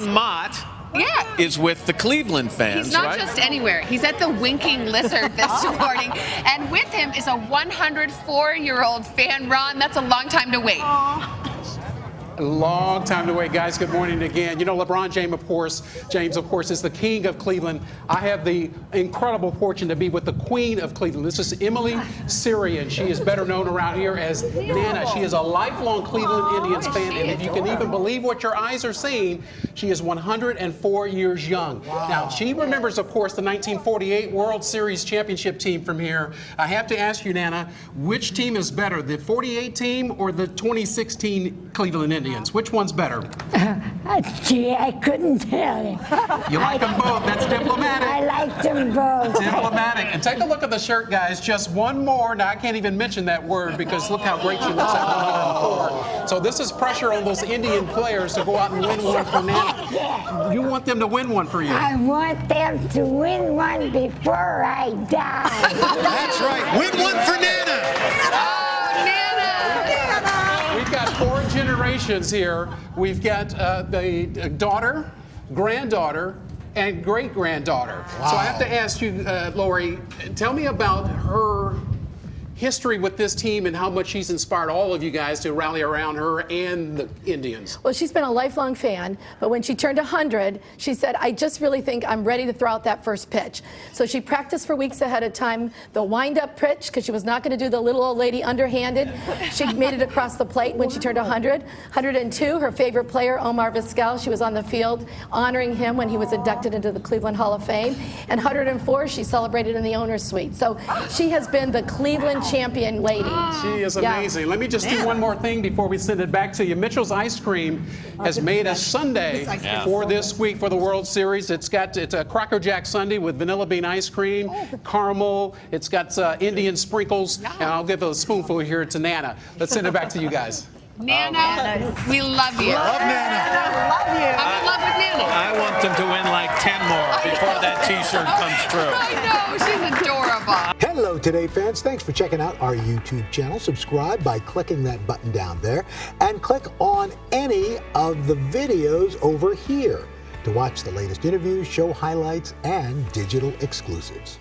Ron Mott Yeah. is with the Cleveland fans, He's not right? just anywhere. He's at the Winking Lizard this morning. And with him is a 104 year old fan, Ron. That's a long time to wait. A long time to wait, guys. Good morning again. You know, LeBron James, of course, James, of course, is the king of Cleveland. I have the incredible fortune to be with the queen of Cleveland. This is Emily Serian. She is better known around here as Nana. She is a lifelong Cleveland Indians fan, and if you can even believe what your eyes are seeing, she is 104 years young. Now, she remembers, of course, the 1948 World Series championship team from here. I have to ask you, Nana, which team is better, the 48 team or the 2016 Cleveland Indians? Which one's better? Gee, I couldn't tell you. You like them both. That's diplomatic. I liked them both. Diplomatic. And take a look at the shirt, guys. Just one more. Now, I can't even mention that word because look how great she looks at 104. So this is pressure on those Indian players to go out and win one for Nana. You want them to win one for you. I want them to win one before I die. That's right. Win one for Nana. Oh, Nana! We've got four generations here. We've got uh, the daughter, granddaughter, and great granddaughter. So I have to ask you, uh, Lori, tell me about her history with this team and how much she's inspired all of you guys to rally around her and the Indians. Well, she's been a lifelong fan, but when she turned 100, she said, I just really think I'm ready to throw out that first pitch. So she practiced for weeks ahead of time the wind up pitch because she was not going to do the little old lady underhanded. She made it across the plate when she turned 100. 102, her favorite player, Omar Vizquel, she was on the field honoring him when he was inducted into the Cleveland Hall of Fame. And 104, she celebrated in the owner's suite. So she has been the Cleveland champion lady. She is Yeah. amazing. Let me just do one more thing before we send it back to you. Mitchell's Ice Cream has made a sundae for this week for the World Series. It's got it's a Cracker Jack sundae with vanilla bean ice cream, caramel. It's got uh, Indian sprinkles, and I'll give a spoonful here to Nana. Let's send it back to you guys. Nana, oh, we love you. Love Nana. Love you. I'm in love with Nana. I want them to win like 10 more before that T-shirt comes true. I know, she's adorable. Hello, Today fans. Thanks for checking out our YouTube channel. Subscribe by clicking that button down there and click on any of the videos over here to watch the latest interviews, show highlights, and digital exclusives.